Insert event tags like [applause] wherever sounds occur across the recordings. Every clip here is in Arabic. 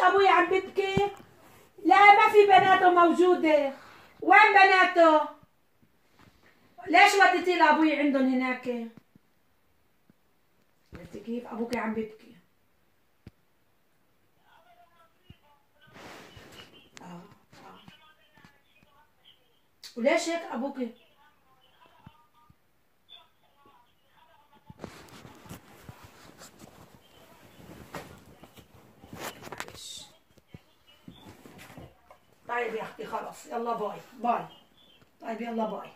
أبوي عم ببكي لا ما في بناته موجودة. وين بناته؟ ليش وديتي لأبوي عندهم هناك؟ عرفتي كيف أبوك عم ببكي آه، آه. وليش هيك أبوك؟ طيب أختي خلص يلا bye. bye. طيب يلا bye.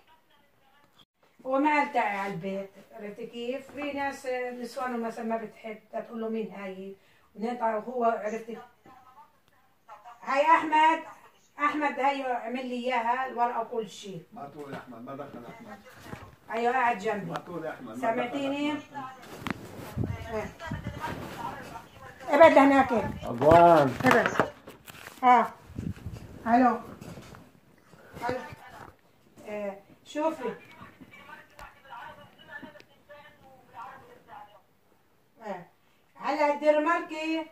وما التعي على البيت عرفتي كيف؟ في ناس آه، نسوان مثلا ما بتحب تقول له مين هاي؟ ونقطع وهو عرفتي هاي أحمد أحمد هاي عمل لي إياها الورقة وكل شيء. ما تقول يا أحمد ما دخل أحمد. أيوه قاعد جنبي. ما تقول يا أحمد سمعتيني؟ إيه. إبعد هناك اضوان إبعد. ها. ألو آه، شوفي. آه. هلا الدنماركي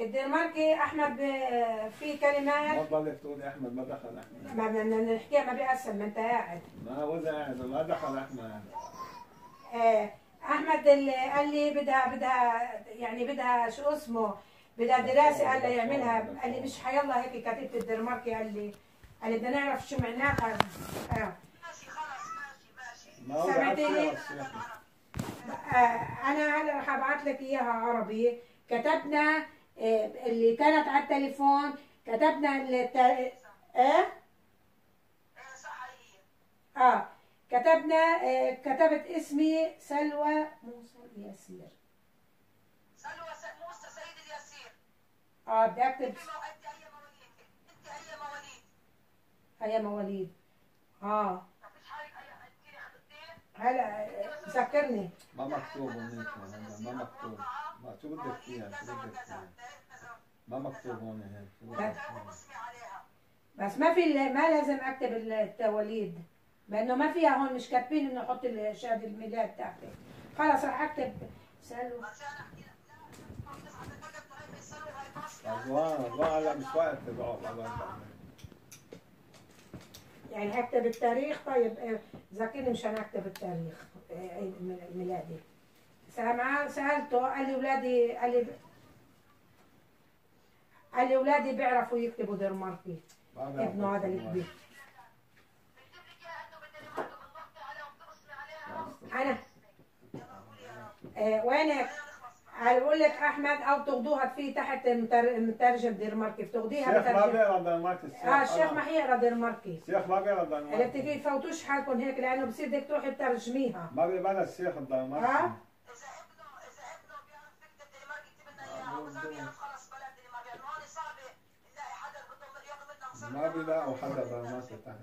الدنماركي أحمد آه، في ما كلمات تضلك تقول يا أحمد ما دخل أحمد. ما بدنا نحكيها ما بيأثر ما أنت قاعد. ما وزع قاعد ما دخل أحمد. آه، أحمد اللي قال لي بدها بدها يعني بدها شو اسمه بدها دراسة قال لي يعملها. قال لي مش حيلا هيك كتبت الدنماركي قال لي قال لي بدنا نعرف شو معناها. آه. الشيخ. آه، أنا هلا رح أبعث لك إياها عربي. كتبنا آه، اللي كانت على التليفون كتبنا الت... إيه آه؟ كتبنا آه، كتبت اسمي سلوى موسى ياسير سلوى موسى سيد اليسير آه بدي أكتب. انت هي مواليد أنت هي مواليد هيا مواليد آه طب مش حالك هي انت خدتيه هلا ذكرني. ما مكتوب هونيك ما مكتوب. شو بدك فيها؟ شو بدك فيها؟ ما مكتوب هون هيك. بس ما في ما لازم اكتب التواليد لأنه ما فيها هون مش كاتبين إنه أحط شهادة الميلاد تاعتي خلص رح أكتب. سلوى عشان احكي لك لا بس حضرتك هاي من سلوى هاي باسمي اضوان اضوان هلا مش وقت تقعد الله يسلمك يعني اكتب التاريخ طيب آه، ذاكرني مشان أكتب التاريخ آه، عيد ميلادي. سامعة سألته قال لي ولادي قال لي قال لي ولادي بيعرفوا يكتبوا ما بعرف ابنه هذا الكبير أنا آه وينك؟ بقول لك أحمد أو تاخدوها في تحت متر- مترجم دنماركي بتاخديها الشيخ ما بيقرأ دنماركي الشيخ آه الشيخ. ما حيقرا دنماركي الشيخ ما بيقرأ عرفتي دنماركي كيف فوتوش حالكم هيك لأنه بصير بدك تروحي تترجميها ما بيقبلها الشيخ الدنماركي ها؟ اذا ابنه اذا ابنه بيعرف يكتب دنماركي يكتب لنا اياها واذا ما بيعرف خلص بلا دنماركي لأنه هون صعبه نلاقي حدا بده ياخذ مصاري ما بيلاقوا حدا دنماركي تحت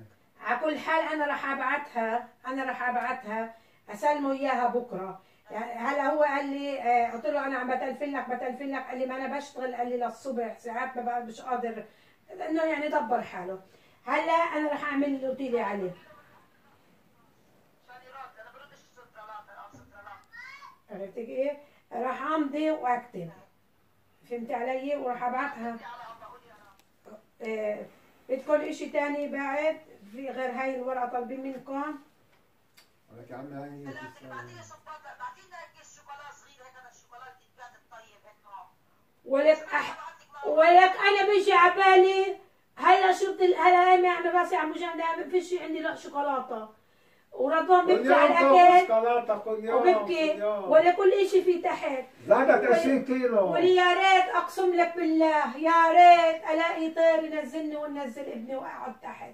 على كل حال أنا راح أبعتها أنا راح أبعتها أسلمه إياها بكرة. يعني هلا هو قال لي آه، قلت له أنا عم بتلفن لك بتلفن لك قال لي ما أنا بشتغل. قال لي للصبح ساعات ما بقى مش قادر. إنه يعني دبر حاله. هلا أنا راح أعمل اللي قلت لي عليه. عشان يرد أنا بردش السترالات أو سترالات عرفت كيف؟ راح أمضي وأكتب. فهمت علي؟ وراح أبعتها. آه، بدكم إشي تاني بعد؟ في غير هاي الورقة طالبين منكم؟ ولك يا عمي هاي هي هلا بدك تسأل. بعطيني صباط بعطينا هيك كيس شوكولا صغير هيك هذا الشوكولا الكتكات الطيب هيك نوع ولك أح... ولك أنا بيجي عبالي هلا شفت هلا ما عم راسي عم بوجعني عم فيش عندي لا شوكولاتة. ورضوان بيبكي على الأكل. وببكي. ولا كل إشي في تحت. زادت 20 كيلو. ولي يا ريت أقسم لك بالله يا ريت ألاقي طير ينزلني وننزل ابني وأقعد تحت.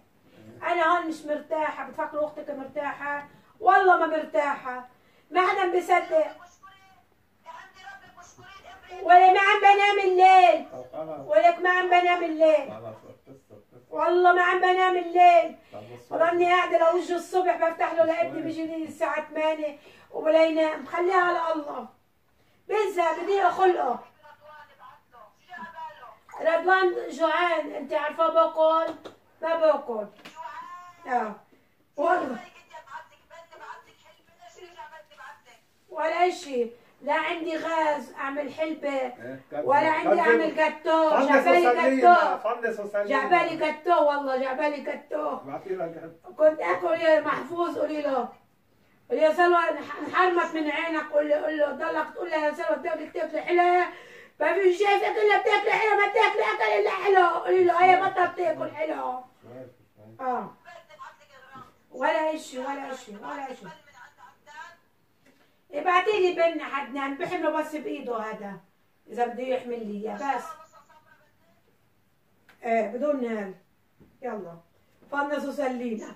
أنا هون مش مرتاحة بتفكروا أختك مرتاحة؟ والله ما مرتاحة. ما حدا بيصدق. ولا ما عم بنام الليل. ولك ما عم بنام الليل. والله ما عم بنام الليل. وضلني قاعدة لوجه الصبح بفتح له لابني بيجي لي الساعة 8 ولا ينام. خليها على الله. بزهق بدي خلقه. رضوان جوعان. أنت عارفة باكل ما باكل جوعان آه. والله. ولا شيء لا عندي غاز أعمل حلبة. إيه،. ولا عندي. أعمل جاتو. جعبالي جاتو. جعبالي جاتو والله جعبالي جاتو. كنت آكل يا محفوظ قولي له. قولي يا سلوى انح- انحرمت من عينك. قول له قول له ضلك. تقول لها يا سلوى بتاكلي بتاكلي حلو ما في شايفك الا بتاكلي حلو ما بتاكلي أكل إلا حلو قولي له هي بطل بتاكل حلو آه. ولا إشي ولا إشي ولا إشي. ابعتي لي بن عدنان بحمله بس بإيده هذا إذا بده يحمل لي إياه بس. إيه بدون نال يلا. فنس وسلينا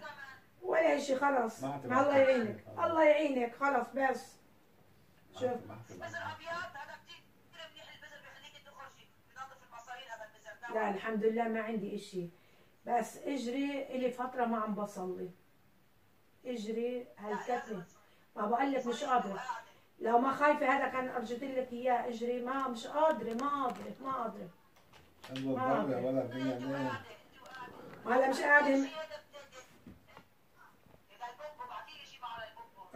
ولا إشي خلاص. الله يعينك الله يعينك. خلاص بس شوف بزر ابيض هذا كثير منيح البزر تخرجي بنظف المصارين هذا البزر لا الحمد لله ما عندي إشي. بس اجري إلي فترة ما عم بصلي. اجري هالكتلة. ما بقول لك مش قادرة لو ما خايفة هذا كان ارجيت لك إياه. اجري. ما مش قادرة ما قادرة ما الدنيا ليه هلا مش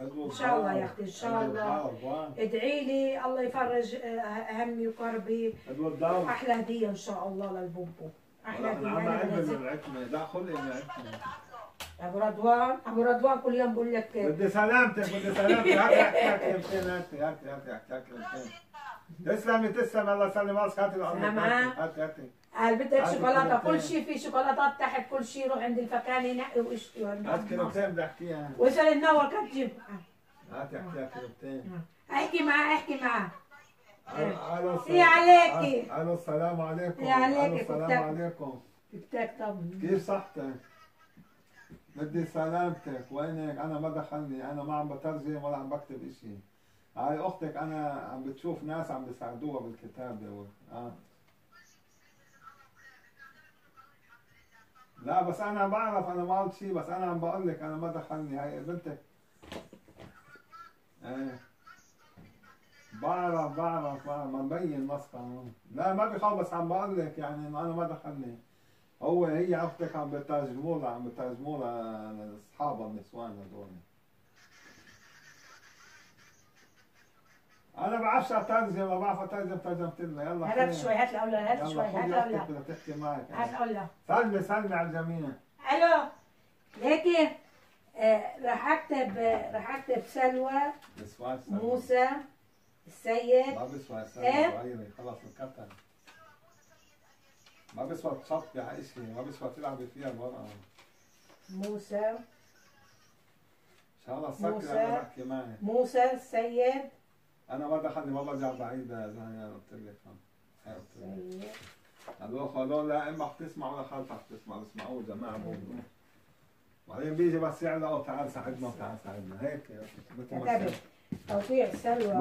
أبو إن شاء الله يا. أختي، إن شاء الله. ادعي لي الله يفرج آه، همي وكربي الضوء. أحلى هدية إن شاء الله للبوبو. أحلى بالعتمة لا خلي ابو رضوان ابو رضوان كل يوم بقول لك بدي سلامتك بدي سلامتك هاتي لك كلمتين هاتي هاتي هاتي كلمتين تسلمي تسلم الله يسلم راسك هاتي. هاتي هاتي قال بدك شوكولاته. كل شيء في شوكولاتات تحت كل شيء روح عند الفكانه نقي واشتري هات كلمتين بدي احكيها وصل النور كانت تجيب هاتي احكي لك كلمتين احكي معاه احكي معاه يا عليكي. ألو السلام عليكم يا عليكي، السلام عليكم كيف صحتك؟ بدي سلامتك. وينك؟ أنا ما دخلني. أنا ما عم بترجم ولا عم بكتب إشي. هاي أختك أنا عم بتشوف ناس عم بيساعدوها بالكتابة. و... آه. لا بس أنا بعرف أنا ما قلت شيء بس أنا عم بقول لك أنا ما دخلني. هاي بنتك إيه بعرف بعرف بعرف. ما مبين مسخة لا ما بخاف بس عم بقول لك يعني إنه أنا ما دخلني. هو هي أختك عم بترجموا لها عم بترجموا لها أصحابها النسوان هذول أنا بعرفش اترجم ما بعرف اترجم ترجمت لنا. يلا هات. شوي هات الاولى هات شوي هات الاولى بدها تحكي معك. هات الاولى سلمي سلمي على الجميع. ألو ليكي آه راح أكتب راح أكتب سلوى. موسى السيد ما بسوى إيه؟ سلمي صغيرة خلص الكتر ما بسوى تشطبي على اشي ما بسوى تلعبي فيها الورقة موسى. إن شاء الله سكري موسى. أنا بحكي معك. موسى السيد أنا ما دخلني ما برجع بعيدة زي ما قلت لك سيد. هذول هذول لا إما حتسمع ولا خالتك حتسمع بسمعوه جماعة. بوضوح بعدين بيجي بس يعلقوا تعال ساعدنا وتعال ساعدنا. هيك كتبت توقيع سلوى.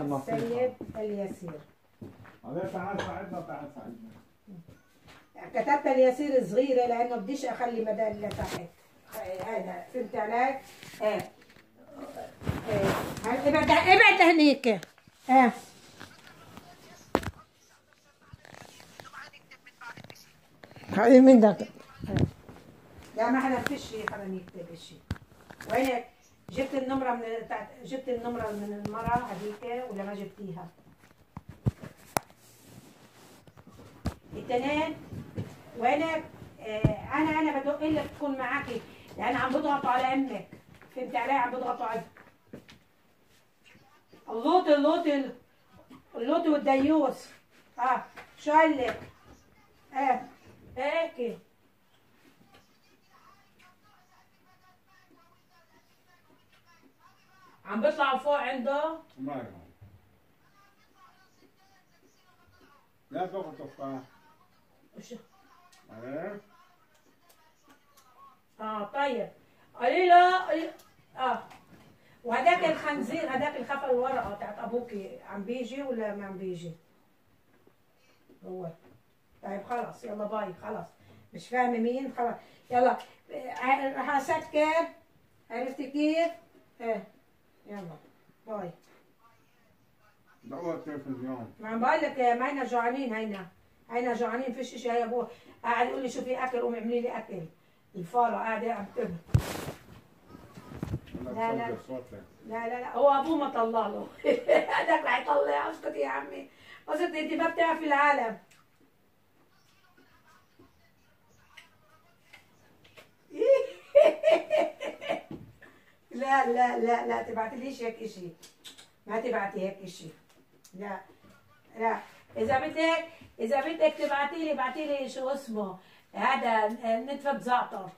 موسى. السيد اليسير. بعدين تعال ساعدنا وتعال ساعدنا. كتبت اليسير صغيرة لأنه بديش أخلي بدل لتحت. هذا فهمت علي؟ إيه هاي- إبعد إبعد هنيك. إيه هاي من ده لا ما فيش شيء حدا يكتب شيء وينك جبت النمرة من جبت النمرة من المرة هذيك ولا ما جبتيها؟ الاثنين وينك آه أنا أنا بدق لك تكون معاكي لأن عم بضغطوا على أمك. فهمت علي؟ عم بضغطوا على اللوط اللوط اللوط والديوس. آه شو قال لك؟ آه هيك. عم بيطلعوا فوق عنده؟ ما. لا تاخذ تفاح إيه آه طيب. قولي له آه. وهداك الخنزير هداك اللي خفى الورقه بتاعت ابوكي عم بيجي ولا ما عم بيجي؟ هو. طيب خلاص. يلا bye. خلاص. مش فاهمة مين. خلاص. يلا. آه، راح اسكر عرفتي كيف؟ إيه. يلا. bye. دور التلفزيون ما عم بقول لك ما جوعانين هينا. هينا جوعانين فيش شيء هي ابوه قاعد يقول لي شو في أكل؟ قومي اعملي لي أكل. الفارة قاعدة عم تبكي. لا، لا. لا لا لا. هو أبوه ما طلع له. [laughs] هذاك راح يطلع. أسكت يا عمي. اسكت أنت ما بتعرفي العالم. [laughs] لا لا لا لا. تبعتليش هيك إشي. ما تبعتي هيك إشي. لا. لا. إذا بدك إذا بدك تبعتي لي ابعتي لي شو اسمه. هذا نتفة زعتر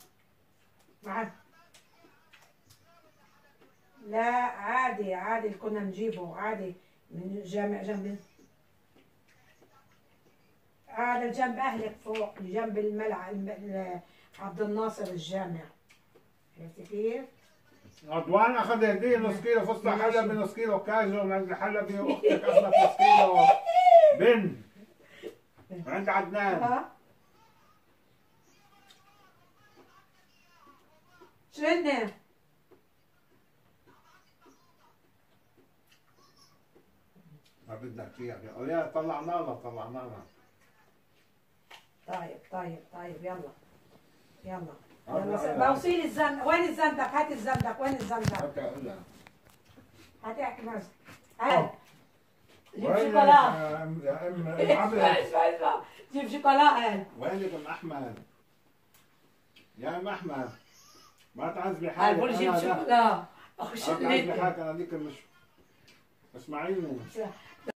لا عادي عادي كنا نجيبه عادي. من جامع جنب هذا جنب أهلك فوق جنب الملعب الم- عبد الناصر الجامع. عرفتي كيف؟ عدوان أخذ هديه نص كيلو فستق. حلبي نص كيلو كاجو من الحلبي واختك اخذت نص كيلو. بن. عند عدنان؟ شو هن؟ ما بدنا فيها قال طلعنا لها طلعنا لها طيب طيب طيب يلا. يلا. يلا. بوصيل الزندق وين الزندق؟ هات الزندق وين الزندق؟ هاتي احكي هات. جيب شوكولا. اسمع [laughs] اسمع اسمع. جيب شوكولا قال وينك أم أحمد؟ يا أم أحمد ما تعذبي حالك بقول جيب. شوكولا. اخو ما تعذبي حالك أنا ديك مش اسمعيني